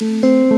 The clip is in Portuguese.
Música